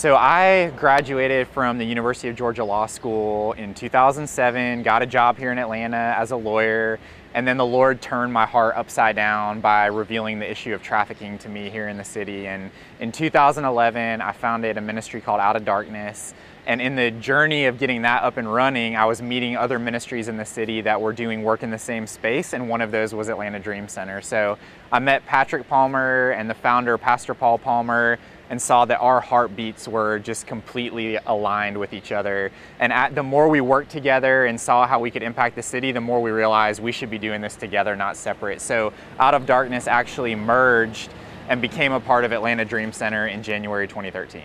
So I graduated from the University of Georgia Law School in 2007, got a job here in Atlanta as a lawyer, and then the Lord turned my heart upside down by revealing the issue of trafficking to me here in the city. And in 2011, I founded a ministry called Out of Darkness. And in the journey of getting that up and running, I was meeting other ministries in the city that were doing work in the same space, and one of those was Atlanta Dream Center. So I met Patrick Palmer and the founder, Pastor Paul Palmer, and saw that our heartbeats were just completely aligned with each other. And at, the more we worked together and saw how we could impact the city, the more we realized we should be doing this together, not separate. So Out of Darkness actually merged and became a part of Atlanta Dream Center in January 2013.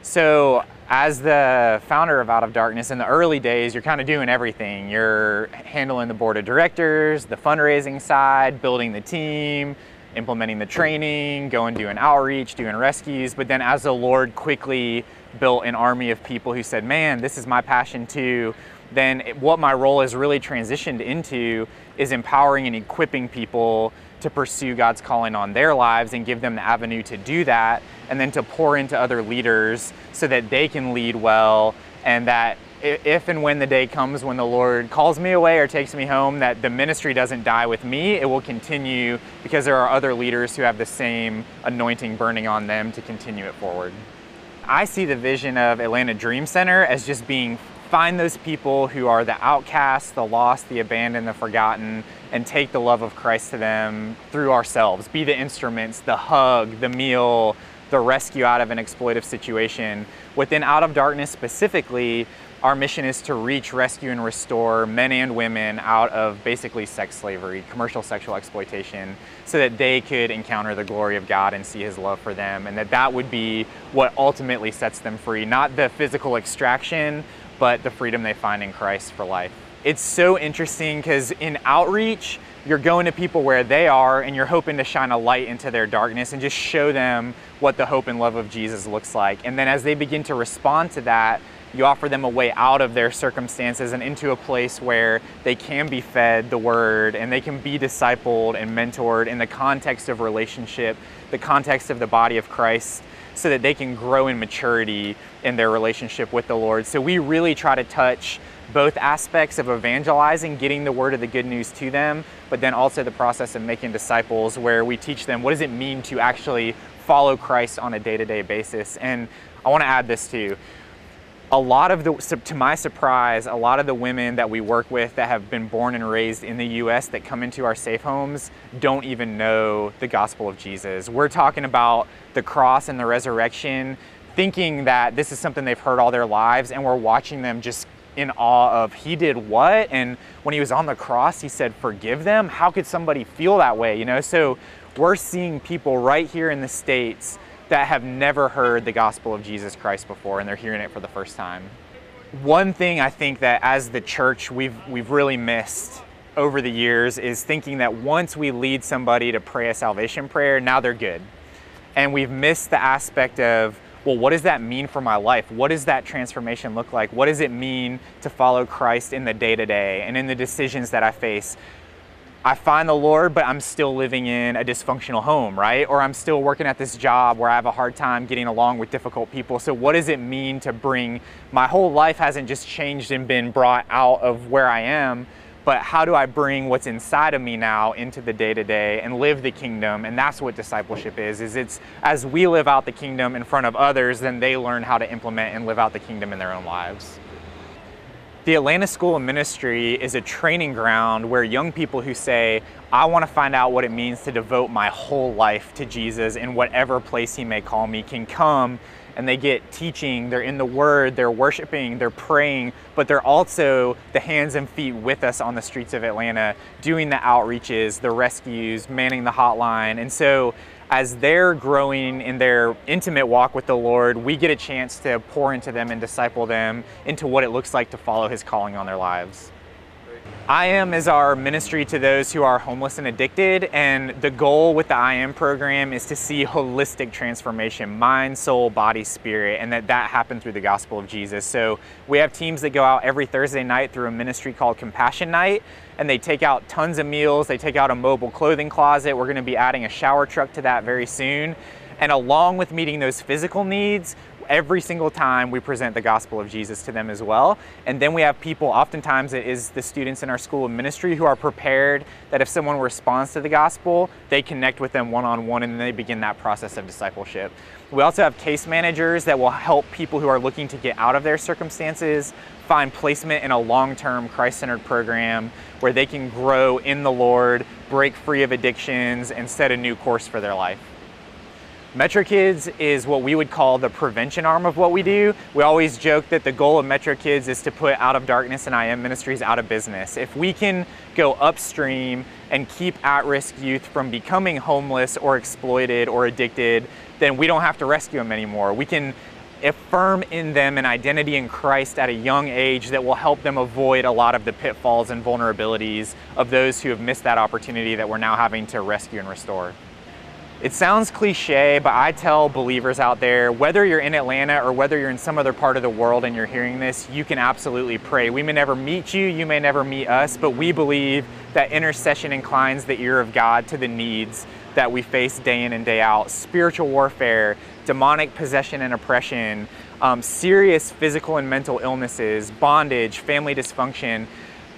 So as the founder of Out of Darkness, in the early days, you're kind of doing everything. You're handling the board of directors, the fundraising side, building the team, implementing the training, going doing outreach, doing rescues. But then as the Lord quickly built an army of people who said, man, this is my passion too, then what my role has really transitioned into is empowering and equipping people to pursue God's calling on their lives and give them the avenue to do that, and then to pour into other leaders so that they can lead well and that if and when the day comes when the Lord calls me away or takes me home, that the ministry doesn't die with me. It will continue because there are other leaders who have the same anointing burning on them to continue it forward. I see the vision of Atlanta Dream Center as just being find those people who are the outcasts, the lost, the abandoned, the forgotten, and take the love of Christ to them through ourselves. Be the instruments, the hug, the meal, the rescue out of an exploitive situation. Within Out of Darkness specifically, our mission is to reach, rescue, and restore men and women out of basically sex slavery, commercial sexual exploitation, so that they could encounter the glory of God and see His love for them, and that that would be what ultimately sets them free. Not the physical extraction, but the freedom they find in Christ for life. It's so interesting because in outreach, you're going to people where they are and you're hoping to shine a light into their darkness and just show them what the hope and love of Jesus looks like. And then as they begin to respond to that, you offer them a way out of their circumstances and into a place where they can be fed the word and they can be discipled and mentored in the context of relationship, the context of the body of Christ, so that they can grow in maturity in their relationship with the Lord. So we really try to touch both aspects of evangelizing, getting the word of the good news to them, but then also the process of making disciples where we teach them what does it mean to actually follow Christ on a day-to-day basis. And I want to add this too a lot of the, to my surprise, a lot of the women that we work with that have been born and raised in the US that come into our safe homes don't even know the gospel of Jesus. We're talking about the cross and the resurrection, thinking that this is something they've heard all their lives, and we're watching them just in awe of he did what and when he was on the cross he said forgive them how could somebody feel that way you know so we're seeing people right here in the states that have never heard the gospel of Jesus Christ before and they're hearing it for the first time. One thing I think that as the church we've, we've really missed over the years is thinking that once we lead somebody to pray a salvation prayer, now they're good. And we've missed the aspect of, well, what does that mean for my life? What does that transformation look like? What does it mean to follow Christ in the day to day and in the decisions that I face? I find the Lord, but I'm still living in a dysfunctional home, right? Or I'm still working at this job where I have a hard time getting along with difficult people. So, what does it mean to bring my whole life hasn't just changed and been brought out of where I am, but how do I bring what's inside of me now into the day to day and live the kingdom? And that's what discipleship is. Is it's as we live out the kingdom in front of others, then they learn how to implement and live out the kingdom in their own lives. The Atlanta School of Ministry is a training ground where young people who say, I want to find out what it means to devote my whole life to Jesus in whatever place He may call me can come and they get teaching, they're in the Word, they're worshiping, they're praying, but they're also the hands and feet with us on the streets of Atlanta, doing the outreaches, the rescues, manning the hotline. And so as they're growing in their intimate walk with the Lord, we get a chance to pour into them and disciple them into what it looks like to follow His calling on their lives. I Am is our ministry to those who are homeless and addicted, and the goal with the I Am program is to see holistic transformation, mind, soul, body, spirit, and that that happen through the gospel of Jesus. So we have teams that go out every Thursday night through a ministry called Compassion Night, and they take out tons of meals, they take out a mobile clothing closet. We're gonna be adding a shower truck to that very soon. And along with meeting those physical needs, every single time we present the gospel of Jesus to them as well. And then we have people, oftentimes it is the students in our school of ministry who are prepared that if someone responds to the gospel, they connect with them one on one and then they begin that process of discipleship. We also have case managers that will help people who are looking to get out of their circumstances find placement in a long term Christ centered program where they can grow in the Lord, break free of addictions, and set a new course for their life. Metro Kids is what we would call the prevention arm of what we do. We always joke that the goal of Metro Kids is to put Out of Darkness and I Am Ministries out of business. If we can go upstream and keep at-risk youth from becoming homeless or exploited or addicted, then we don't have to rescue them anymore. We can affirm in them an identity in Christ at a young age that will help them avoid a lot of the pitfalls and vulnerabilities of those who have missed that opportunity that we're now having to rescue and restore. It sounds cliche, but I tell believers out there, whether you're in Atlanta or whether you're in some other part of the world and you're hearing this, you can absolutely pray. We may never meet you, you may never meet us, but we believe that intercession inclines the ear of God to the needs that we face day in and day out. Spiritual warfare, demonic possession and oppression, um, serious physical and mental illnesses, bondage, family dysfunction.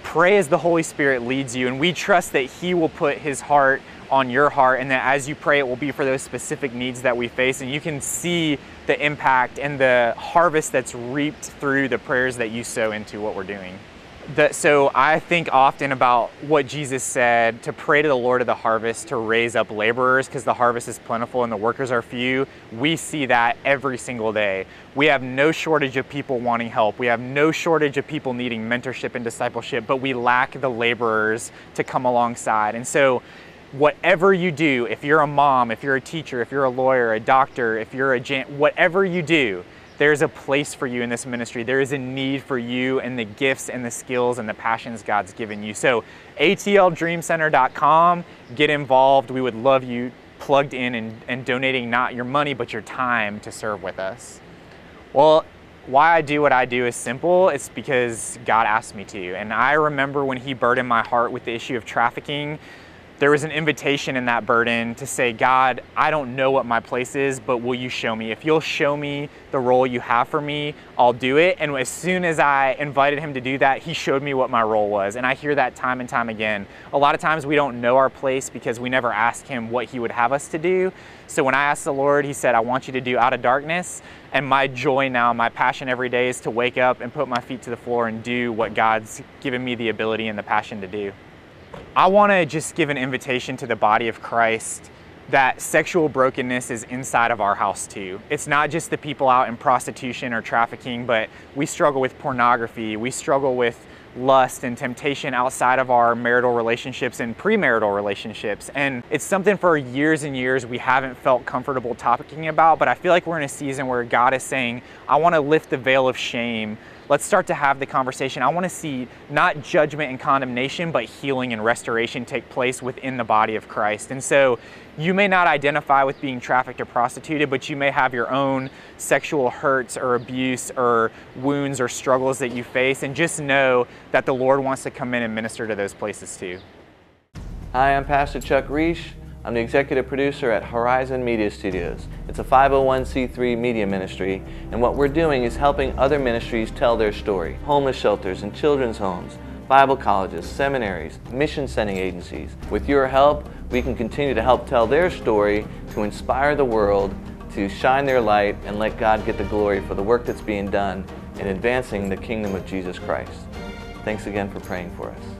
Pray as the Holy Spirit leads you, and we trust that He will put His heart on your heart and that as you pray it will be for those specific needs that we face and you can see the impact and the harvest that's reaped through the prayers that you sow into what we're doing. So I think often about what Jesus said to pray to the Lord of the harvest to raise up laborers because the harvest is plentiful and the workers are few. We see that every single day. We have no shortage of people wanting help. We have no shortage of people needing mentorship and discipleship, but we lack the laborers to come alongside. And so whatever you do, if you're a mom, if you're a teacher, if you're a lawyer, a doctor, if you're a jan- whatever you do, there's a place for you in this ministry. There is a need for you and the gifts and the skills and the passions God's given you. So, atldreamcenter.com, get involved. We would love you plugged in and, and donating not your money, but your time to serve with us. Well, why I do what I do is simple. It's because God asked me to. And I remember when He burdened my heart with the issue of trafficking there was an invitation in that burden to say, God, I don't know what my place is, but will you show me? If you'll show me the role you have for me, I'll do it. And as soon as I invited him to do that, he showed me what my role was. And I hear that time and time again. A lot of times we don't know our place because we never ask him what he would have us to do. So when I asked the Lord, he said, I want you to do out of darkness. And my joy now, my passion every day is to wake up and put my feet to the floor and do what God's given me the ability and the passion to do. I want to just give an invitation to the body of Christ that sexual brokenness is inside of our house too. It's not just the people out in prostitution or trafficking, but we struggle with pornography, we struggle with lust and temptation outside of our marital relationships and premarital relationships. And it's something for years and years we haven't felt comfortable talking about, but I feel like we're in a season where God is saying, I want to lift the veil of shame let's start to have the conversation. I want to see not judgment and condemnation, but healing and restoration take place within the body of Christ. And so you may not identify with being trafficked or prostituted, but you may have your own sexual hurts or abuse or wounds or struggles that you face. And just know that the Lord wants to come in and minister to those places too. Hi, I'm Pastor Chuck Reich. I'm the executive producer at Horizon Media Studios. It's a 501c3 media ministry, and what we're doing is helping other ministries tell their story. Homeless shelters and children's homes, Bible colleges, seminaries, mission sending agencies. With your help, we can continue to help tell their story to inspire the world to shine their light and let God get the glory for the work that's being done in advancing the kingdom of Jesus Christ. Thanks again for praying for us.